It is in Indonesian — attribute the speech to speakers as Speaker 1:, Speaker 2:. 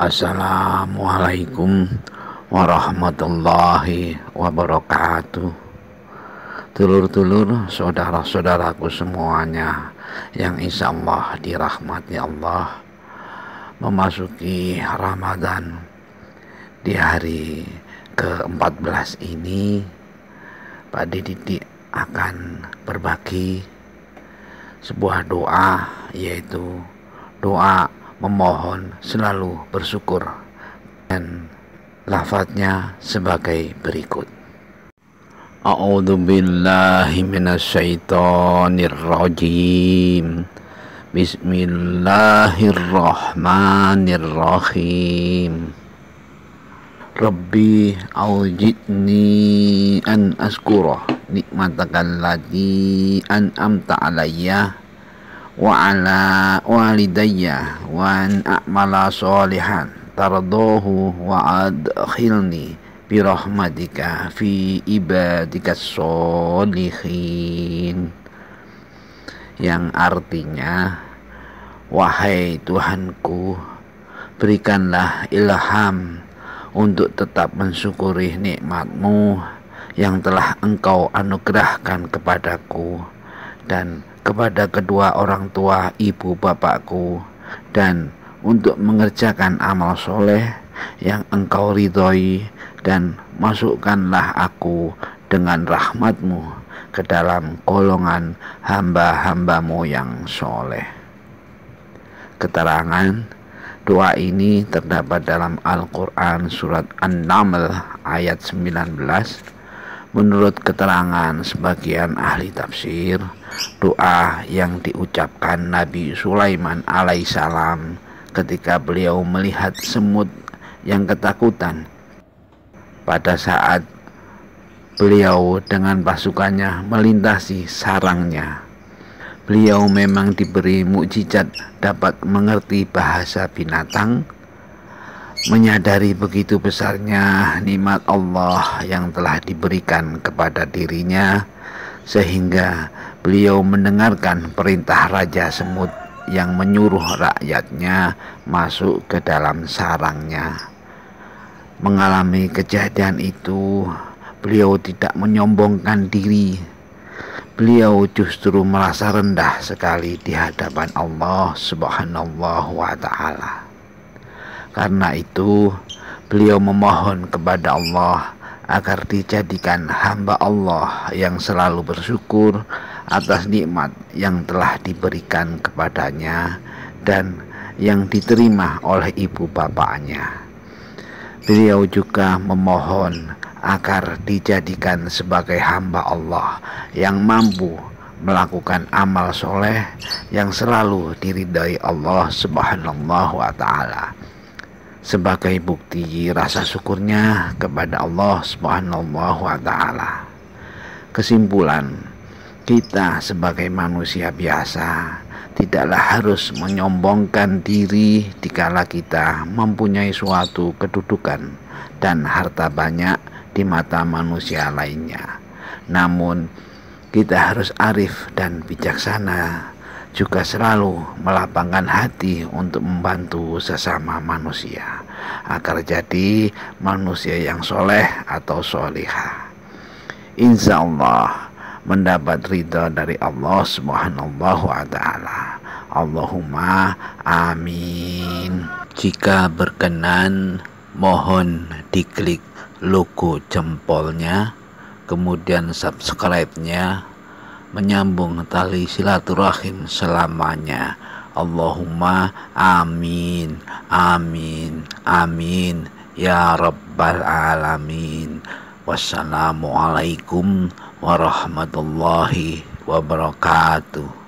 Speaker 1: Assalamualaikum warahmatullahi wabarakatuh. Tulur-tulur saudara-saudaraku semuanya yang insya Allah dirahmati Allah Memasuki Ramadan di hari ke-14 ini Pak Didi akan berbagi sebuah doa yaitu doa memohon selalu bersyukur dan lafadznya sebagai berikut. A'udzu billahi minasyaitonir rajim Bismillahirrahmanirrahim. Rabbi aujidni an askura nikmataka allati an'amta alayya wa ala walidayya wa an a'mala salihan. Tardahu wa adkhilni bi rahmatika fi ibadika solihin yang artinya wahai Tuhanku berikanlah ilham untuk tetap mensyukuri nikmatmu yang telah engkau anugerahkan kepadaku dan kepada kedua orang tua ibu bapakku dan untuk mengerjakan amal soleh yang engkau ridhoi dan masukkanlah aku dengan rahmatmu ke dalam golongan hamba-hambamu yang soleh. Keterangan doa ini terdapat dalam Al-Quran surat An-Naml ayat 19 Menurut keterangan sebagian ahli tafsir, doa yang diucapkan Nabi Sulaiman alaihissalam ketika beliau melihat semut yang ketakutan pada saat beliau dengan pasukannya melintasi sarangnya. Beliau memang diberi mukjizat dapat mengerti bahasa binatang menyadari begitu besarnya nikmat Allah yang telah diberikan kepada dirinya sehingga beliau mendengarkan perintah Raja Semut yang menyuruh rakyatnya masuk ke dalam sarangnya. Mengalami kejadian itu, beliau tidak menyombongkan diri. Beliau justru merasa rendah sekali di hadapan Allah Subhanahu wa taala. Karena itu, beliau memohon kepada Allah agar dijadikan hamba Allah yang selalu bersyukur atas nikmat yang telah diberikan kepadanya dan yang diterima oleh ibu bapaknya. Beliau juga memohon agar dijadikan sebagai hamba Allah yang mampu melakukan amal soleh yang selalu diridai Allah Subhanahu wa Ta'ala sebagai bukti rasa syukurnya kepada Allah Subhanahu wa taala. Kesimpulan, kita sebagai manusia biasa tidaklah harus menyombongkan diri dikala kita mempunyai suatu kedudukan dan harta banyak di mata manusia lainnya. Namun, kita harus arif dan bijaksana juga selalu melapangkan hati untuk membantu sesama manusia agar jadi manusia yang soleh atau solihah. Insya Allah mendapat ridha dari Allah Subhanahu wa taala. Allahumma amin. Jika berkenan mohon diklik logo jempolnya kemudian subscribe-nya menyambung tali silaturahim selamanya. Allahumma amin, amin, amin, ya rabbal alamin. Wassalamualaikum warahmatullahi wabarakatuh.